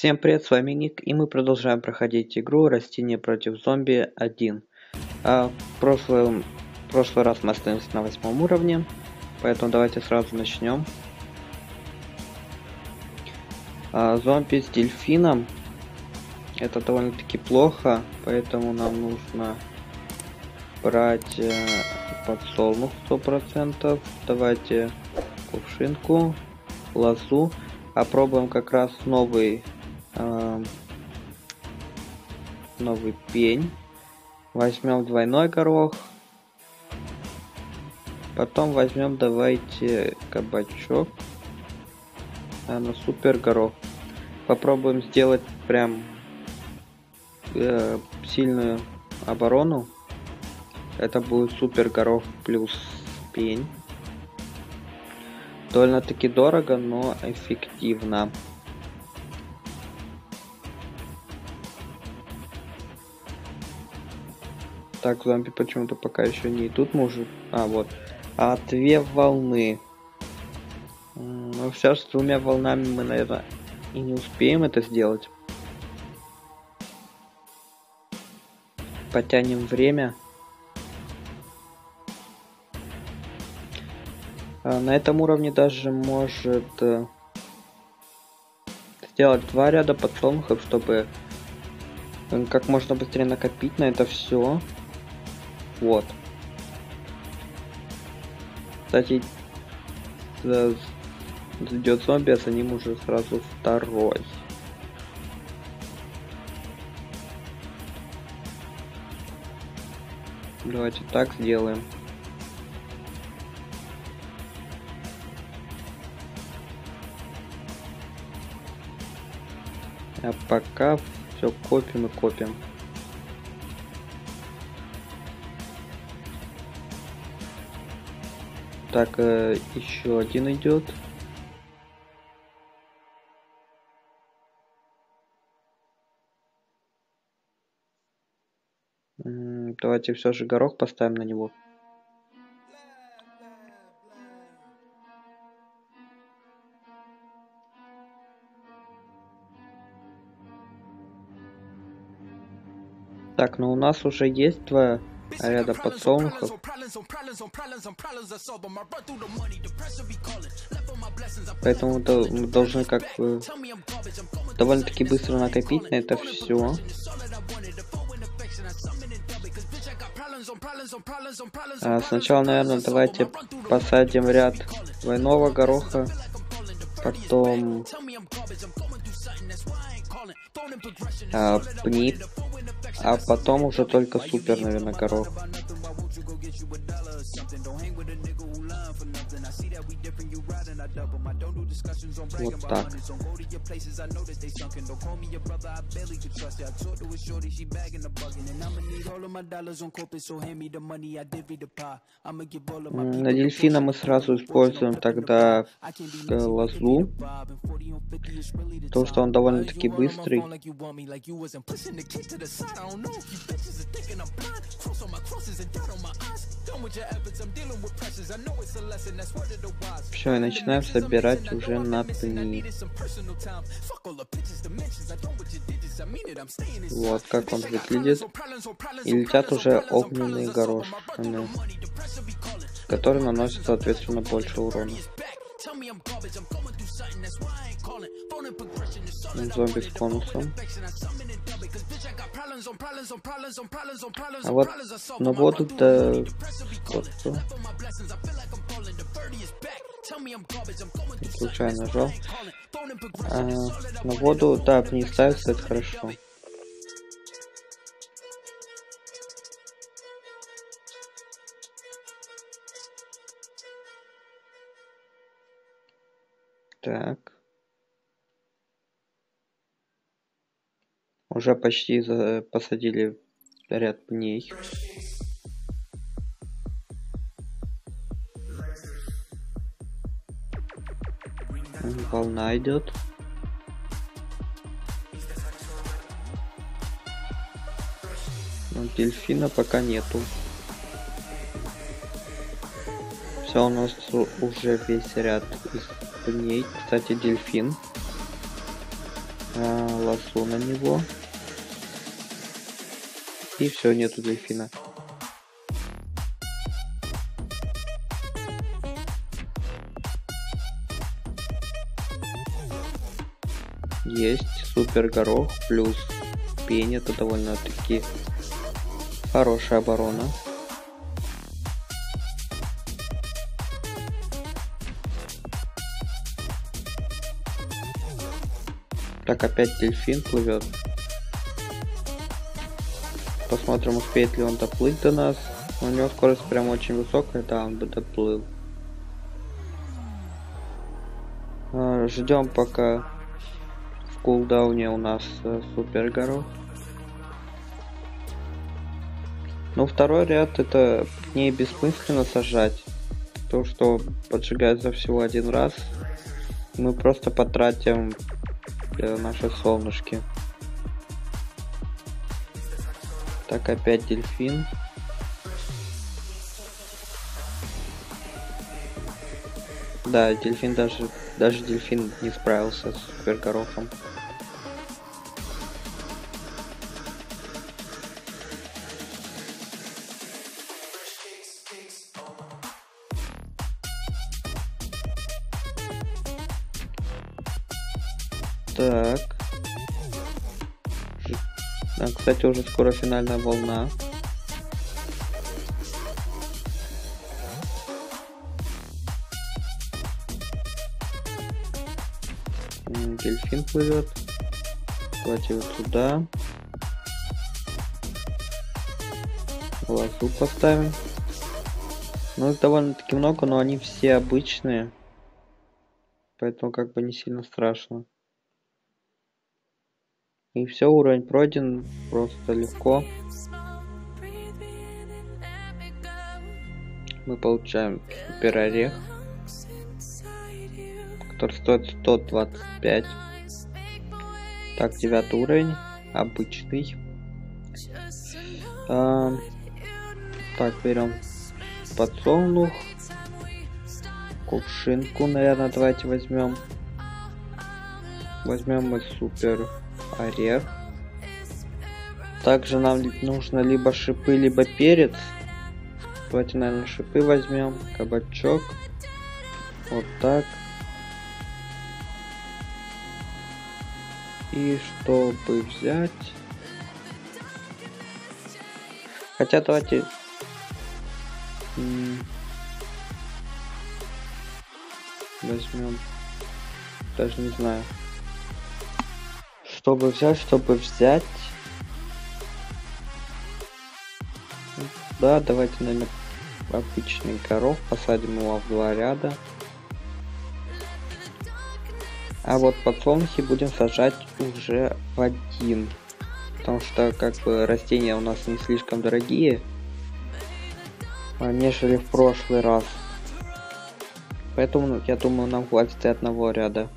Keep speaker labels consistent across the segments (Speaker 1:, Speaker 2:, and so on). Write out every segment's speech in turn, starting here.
Speaker 1: Всем привет, с вами Ник, и мы продолжаем проходить игру Растение против зомби 1. А, прошлый, прошлый раз мы остались на восьмом уровне, поэтому давайте сразу начнем. А, зомби с дельфином. Это довольно-таки плохо, поэтому нам нужно брать э, подсолнух 100%. Давайте кувшинку, лазу. Попробуем как раз новый э, новый пень. Возьмем двойной горох. Потом возьмем давайте кабачок. Наверное, супер горох. Попробуем сделать прям э, сильную оборону. Это будет супер горох плюс пень. Довольно-таки дорого, но эффективно. Так, зомби почему-то пока еще не идут, может. А, вот. А две волны. Ну, сейчас с двумя волнами мы, наверное, и не успеем это сделать. Потянем время. А на этом уровне даже может э, сделать два ряда подсолнухов, чтобы как можно быстрее накопить на это все. Вот. Кстати, идет зомби, а за ним уже сразу второй. Давайте так сделаем. А пока все копим и копим. Так, э, еще один идет. Давайте все же горох поставим на него. Так, ну у нас уже есть два ряда подсолнухов. Поэтому мы должны как бы довольно-таки быстро накопить на это все. А сначала, наверное, давайте посадим ряд двойного гороха, потом а, пни, а потом уже только супер, наверное, горох. Вот так. На дельфина мы сразу используем тогда лазу, потому что он довольно-таки быстрый. Все, и начинаем собирать уже на пни. Вот как он выглядит. И летят уже огненные горошины, которые наносят, соответственно, больше урона. Зомби с конусом. А вот на воду-то... Вот, случайно нажал. А, на воду, да, не ставится, это хорошо. Так. Уже почти посадили ряд пней. Волна идет. Дельфина пока нету. Все, у нас уже весь ряд из пней. Кстати, дельфин. а, лосу на него. И все, нету дельфина. Есть супер горох плюс пень. Это довольно-таки хорошая оборона. Так, опять дельфин плывет. Посмотрим, успеет ли он доплыть до нас. У него скорость прям очень высокая, да, он бы доплыл. А, Ждем пока в кулдауне у нас э, супер горох. Ну, второй ряд это не бессмысленно сажать. То, что поджигается всего один раз, мы просто потратим э, наши солнышки. Так, опять дельфин. Да, дельфин даже, даже дельфин не справился с супергорохом. Так. А, кстати, уже скоро финальная волна. Дельфин плывет. Давайте вот туда. Лазу поставим. Ну, их довольно-таки много, но они все обычные. Поэтому как бы не сильно страшно. И все, уровень пройден просто легко. Мы получаем супер орех, который стоит 125. Так, девятый уровень, обычный. А, так, берем подсолнух. Кувшинку, наверное, давайте возьмем. Возьмем мы супер орех. Также нам нужно либо шипы, либо перец. Давайте, наверное, шипы возьмем. Кабачок. Вот так. И чтобы взять... Хотя давайте... Возьмем... Даже не знаю чтобы взять, чтобы взять. Да, давайте, наверное, обычный горох, посадим его в два ряда. А вот подсолнухи будем сажать уже в один. Потому что как бы растения у нас не слишком дорогие. А, нежели в прошлый раз. Поэтому я думаю нам хватит и одного ряда.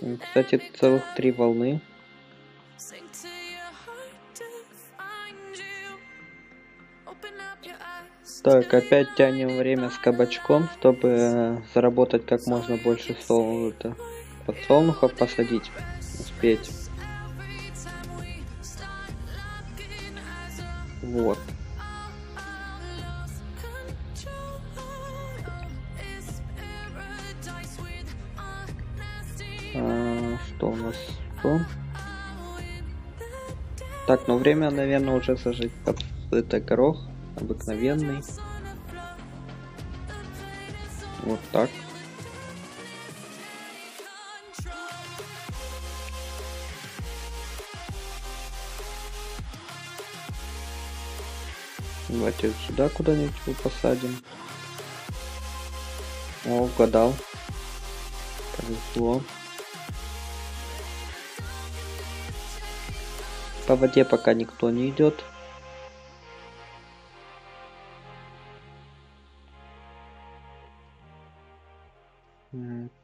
Speaker 1: Кстати, целых три волны. Так, опять тянем время с кабачком, чтобы э, заработать как можно больше сол подсолнухов посадить, успеть. Вот. Что у нас? Что? Так, ну время, наверное, уже сажать под это горох обыкновенный. Вот так. Давайте сюда куда-нибудь посадим. О, угадал. Повезло. По воде пока никто не идет.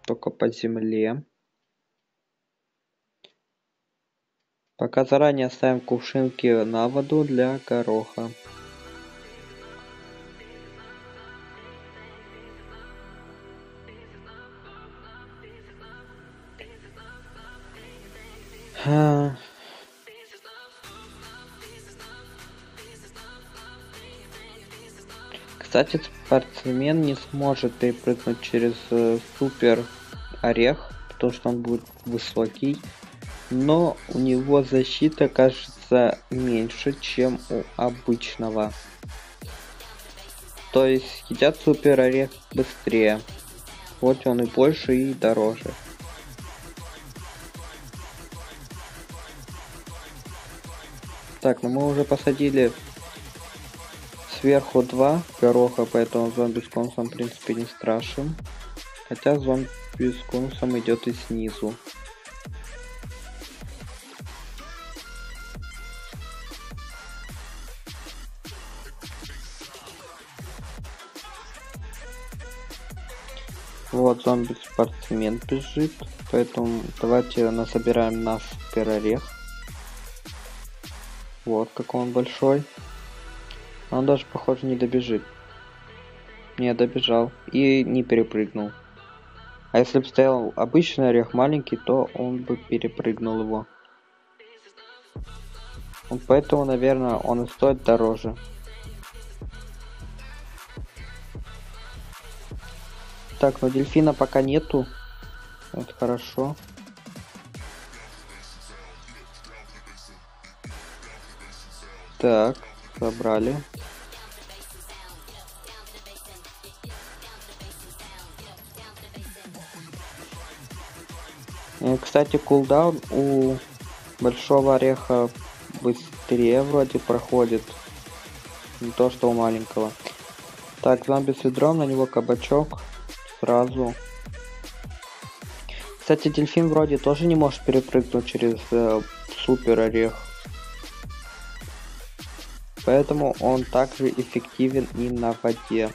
Speaker 1: Только по земле. Пока заранее ставим кувшинки на воду для гороха. Кстати, спортсмен не сможет перепрыгнуть через э, супер орех, потому что он будет высокий. Но у него защита кажется меньше, чем у обычного. То есть едят супер орех быстрее. Вот он и больше, и дороже. Так, ну мы уже посадили сверху два гороха, поэтому зомби с конусом в принципе не страшен. Хотя зомби с конусом идет и снизу. Вот зомби-спортсмен бежит, поэтому давайте насобираем наш перорех. Вот какой он большой. Он даже, похоже, не добежит. Не добежал и не перепрыгнул. А если бы стоял обычный орех маленький, то он бы перепрыгнул его. Поэтому, наверное, он и стоит дороже. Так, но дельфина пока нету. Это хорошо. Так, забрали. Э, кстати, кулдаун у большого ореха быстрее вроде проходит. Не то, что у маленького. Так, зомби с ведром, на него кабачок сразу. Кстати, дельфин вроде тоже не может перепрыгнуть через э, супер орех. Поэтому он также эффективен и на воде.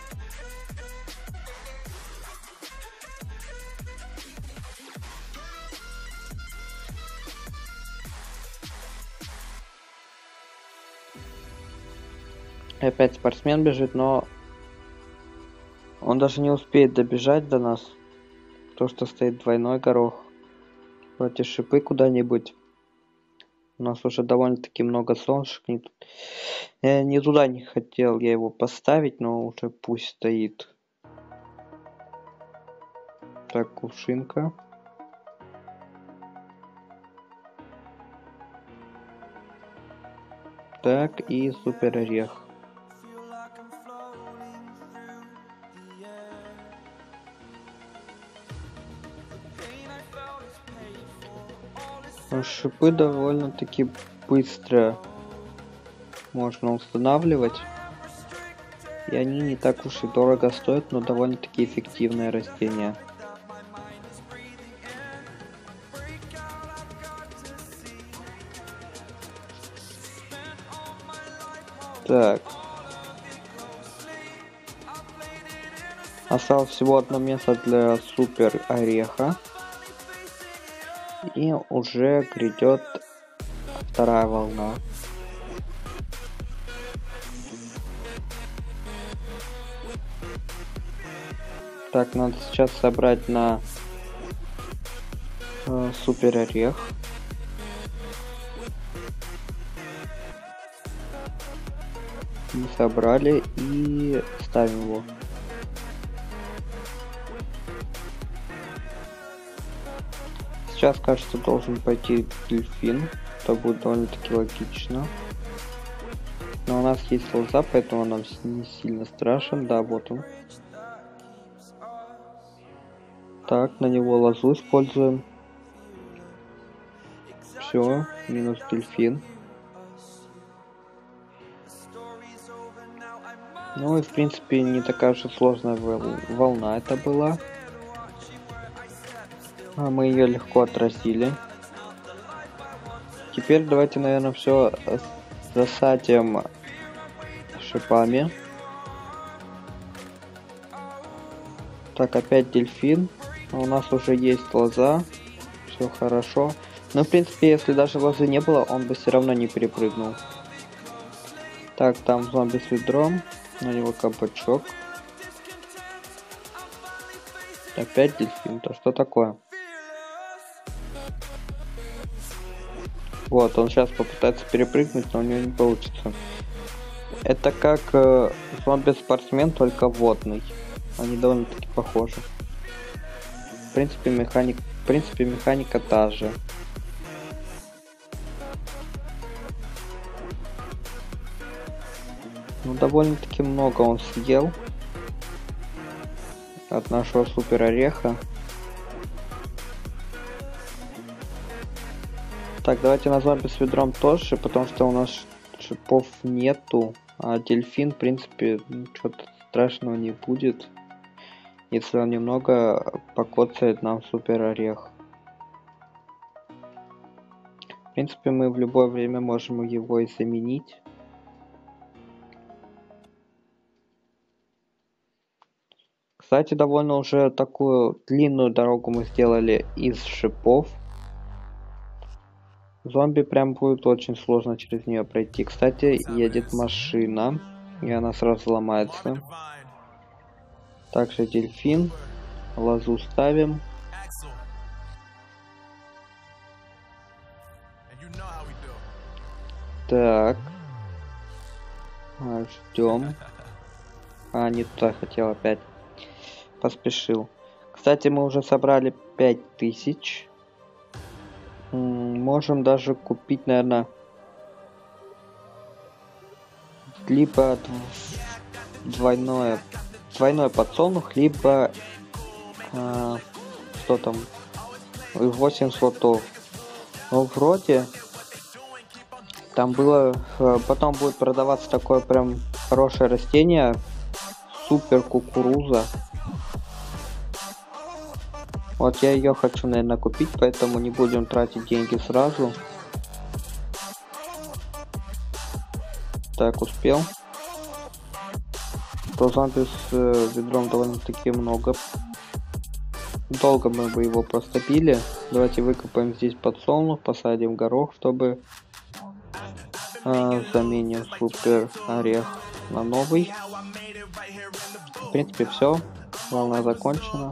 Speaker 1: Опять спортсмен бежит, но он даже не успеет добежать до нас. То, что стоит двойной горох. Эти шипы куда-нибудь. У нас уже довольно-таки много солнышек. Я не туда не хотел я его поставить, но уже пусть стоит. Так, кувшинка. Так, и супер орех. Шипы довольно-таки быстро можно устанавливать. И они не так уж и дорого стоят, но довольно-таки эффективное растение. Так. Осталось всего одно место для супер ореха. И уже грядет вторая волна. Так, надо сейчас собрать на э, супер орех. Мы собрали и ставим его. Сейчас, кажется, должен пойти дельфин. Это будет довольно-таки логично. Но у нас есть лоза, поэтому он нам не сильно страшен. Да, вот он. Так, на него лозу используем. Все, минус дельфин. Ну и в принципе не такая же сложная волна это была. А мы ее легко отразили. Теперь давайте, наверное, все засадим шипами. Так, опять дельфин. У нас уже есть лоза. Все хорошо. Но, в принципе, если даже лозы не было, он бы все равно не перепрыгнул. Так, там зомби с ведром. На него кабачок. Опять дельфин. То что такое? Вот, он сейчас попытается перепрыгнуть, но у него не получится. Это как э, зомби-спортсмен, только водный. Они довольно-таки похожи. В принципе, механик, в принципе, механика та же. Ну, довольно-таки много он съел от нашего супер ореха. Так, давайте на зомби с ведром тоже, потому что у нас шипов нету. А дельфин, в принципе, что-то страшного не будет. Если он немного покоцает нам супер орех. В принципе, мы в любое время можем его и заменить. Кстати, довольно уже такую длинную дорогу мы сделали из шипов. Зомби прям будет очень сложно через нее пройти. Кстати, едет машина, и она сразу ломается. Также дельфин. Лазу ставим. Так. А, Ждем. А, не туда хотел опять. Поспешил. Кстати, мы уже собрали 5000 можем даже купить, наверное, либо двойное, двойной подсолнух, либо э, что там, 8 слотов. Но вроде там было, э, потом будет продаваться такое прям хорошее растение, супер кукуруза. Вот я ее хочу, наверное, купить, поэтому не будем тратить деньги сразу. Так, успел. То с э, ведром довольно-таки много. Долго мы бы его просто пили. Давайте выкопаем здесь подсолнух, посадим горох, чтобы э, заменим супер орех на новый. В принципе, все. Волна закончена.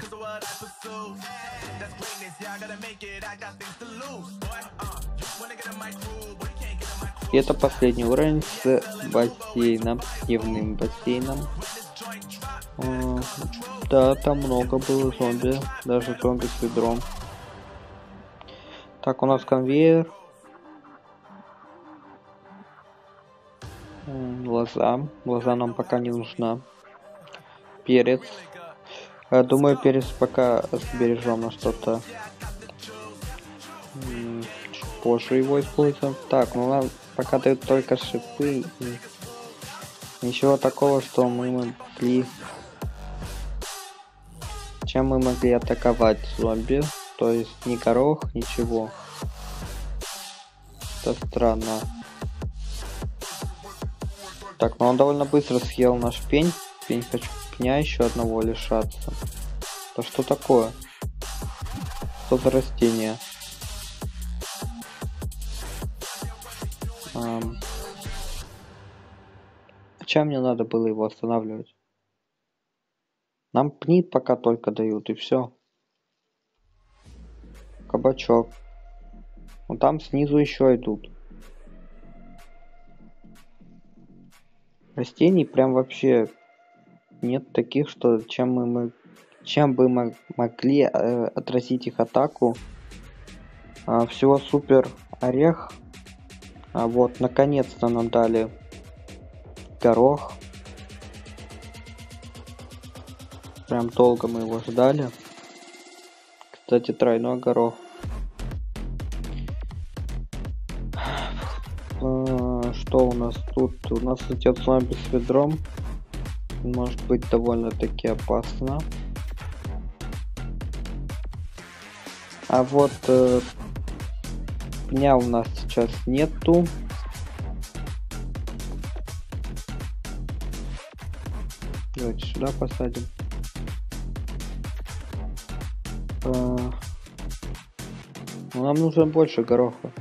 Speaker 1: И это последний уровень с бассейном, дневным бассейном. А, да, там много было зомби, даже зомби с ведром. Так, у нас конвейер. Лоза. Лоза нам пока не нужна. Перец. Я думаю, перец пока сбережем на что-то позже его используем. Так, ну ладно, пока дают только шипы и ничего такого, что мы могли... Чем мы могли атаковать зомби? То есть ни горох, ничего. Это странно. Так, ну он довольно быстро съел наш пень. Пень хочу пня еще одного лишаться. Да что такое? Что за растение? Эм... Чем мне надо было его останавливать? Нам пни пока только дают и все. Кабачок. Ну там снизу еще идут. Растений прям вообще нет таких, что чем мы, мы чем бы мы могли э, отразить их атаку. А, всего супер орех. А вот, наконец-то нам дали горох. Прям долго мы его ждали. Кстати, тройной горох. А, что у нас тут? У нас идет зомби с ведром может быть довольно-таки опасно. А вот э, пня у нас сейчас нету. Давайте сюда посадим. Ну, нам нужно больше гороха.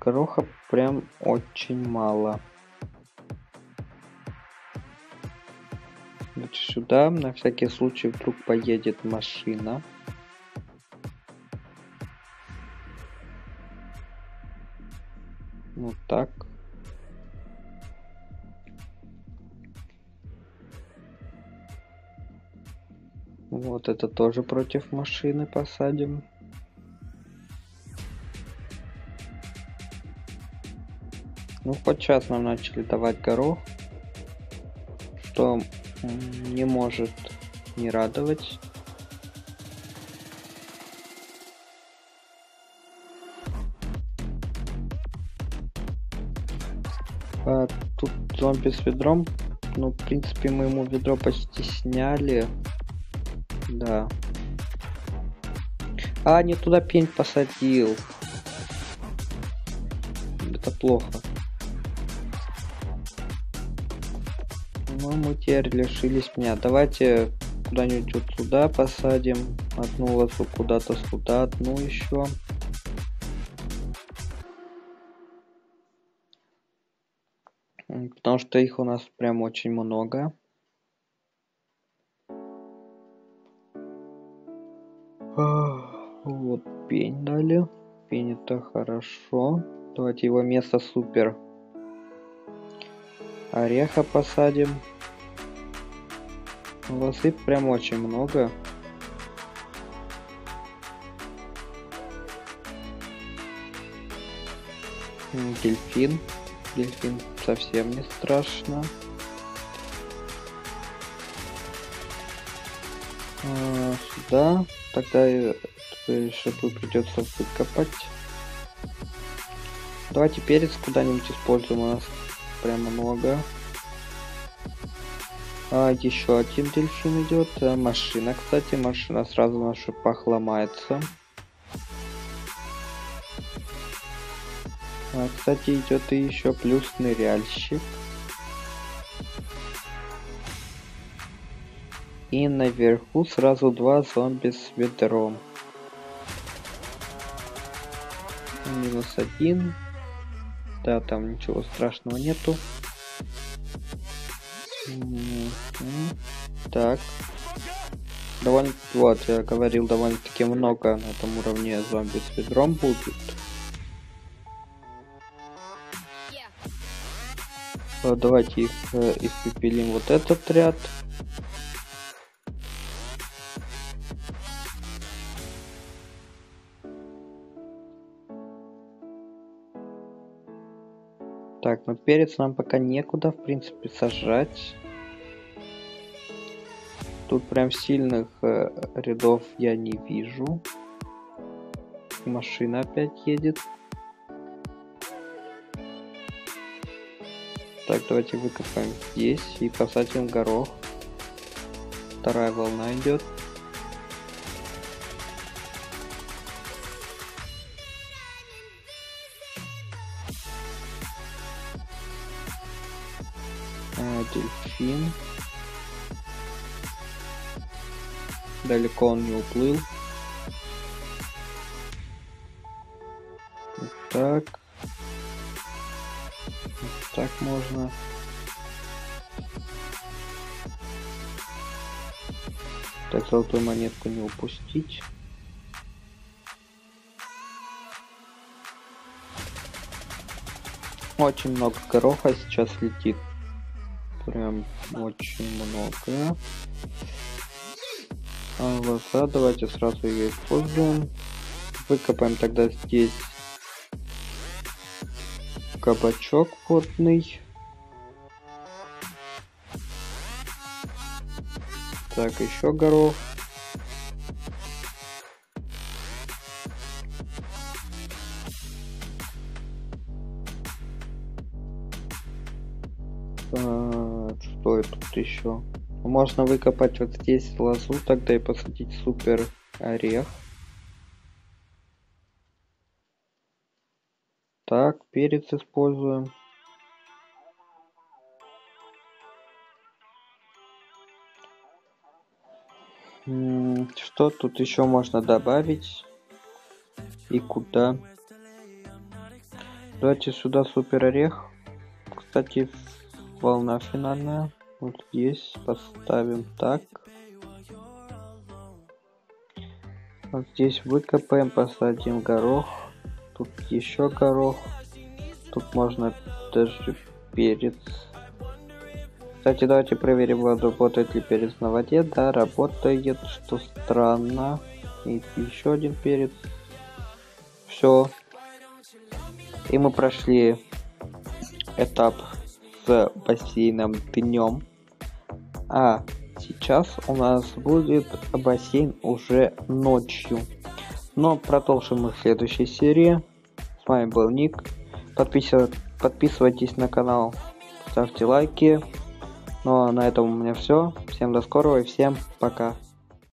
Speaker 1: Гороха прям очень мало. Сюда на всякий случай вдруг поедет машина. Вот так. Вот это тоже против машины посадим. Ну, хоть сейчас нам начали давать горох, что не может не радовать. А, тут зомби с ведром. Ну, в принципе, мы ему ведро почти сняли. Да. А, не туда пень посадил. Это плохо. Мы теперь лишились меня. Давайте куда-нибудь вот туда посадим. Одну лозу куда-то сюда, одну еще. Потому что их у нас прям очень много. Вот пень дали. Пень это хорошо. Давайте его место супер. Ореха посадим. Лозы прям очень много. Дельфин. Дельфин совсем не страшно. А, сюда. Тогда шипы придется выкопать. Давайте перец куда-нибудь используем. У нас прям много. А, еще один дельфин идет. А, машина, кстати, машина сразу на шипах ломается. А, кстати, идет и еще плюс ныряльщик. И наверху сразу два зомби с ведром. Минус один. Да, там ничего страшного нету. Так. Довольно... Вот, я говорил, довольно-таки много на этом уровне зомби с ведром будет. Давайте их э, испепелим вот этот ряд. Так, ну перец нам пока некуда, в принципе, сажать. Тут прям сильных э, рядов я не вижу. Машина опять едет. Так, давайте выкопаем здесь и посадим горох. Вторая волна идет. А, дельфин. Далеко он не уплыл. Так так можно. Так, золотую монетку не упустить. Очень много гороха сейчас летит. Прям очень много. А давайте сразу ее используем. Выкопаем тогда здесь кабачок потный. Так, еще горох. Еще? Можно выкопать вот здесь лозу, тогда и посадить супер орех. Так, перец используем. Что тут еще можно добавить? И куда? Давайте сюда супер орех. Кстати, волна финальная. Вот здесь поставим так. Вот здесь выкопаем, посадим горох. Тут еще горох. Тут можно даже перец. Кстати, давайте проверим, работает ли перец на воде. Да, работает, что странно. И еще один перец. Все. И мы прошли этап с бассейном днем. А сейчас у нас будет бассейн уже ночью. Но продолжим мы в следующей серии. С вами был Ник. Подписывайтесь на канал, ставьте лайки. Ну а на этом у меня все. Всем до скорого и всем пока.